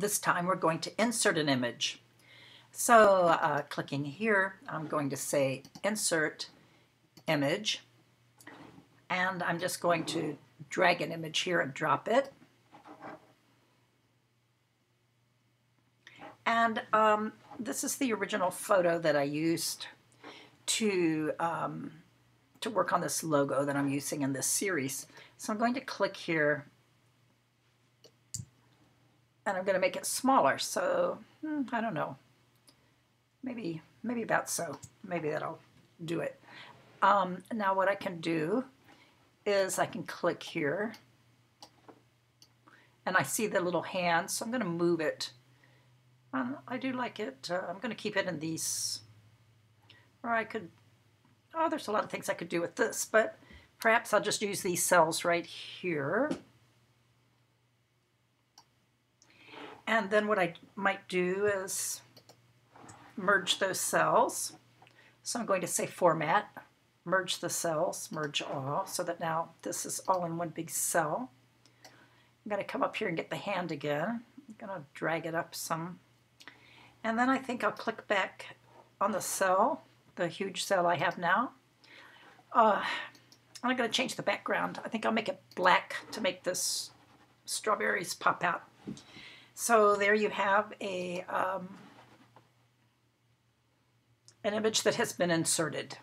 this time we're going to insert an image. So uh, clicking here, I'm going to say insert image and I'm just going to drag an image here and drop it. And um, this is the original photo that I used to, um, to work on this logo that I'm using in this series. So I'm going to click here and I'm going to make it smaller. So hmm, I don't know, maybe maybe about so. Maybe that'll do it. Um, now what I can do is I can click here and I see the little hand, so I'm going to move it. Um, I do like it. Uh, I'm going to keep it in these, or I could, oh, there's a lot of things I could do with this, but perhaps I'll just use these cells right here. And then what I might do is merge those cells. So I'm going to say format, merge the cells, merge all, so that now this is all in one big cell. I'm going to come up here and get the hand again. I'm going to drag it up some. And then I think I'll click back on the cell, the huge cell I have now. Uh, I'm going to change the background. I think I'll make it black to make this strawberries pop out. So there you have a um, an image that has been inserted.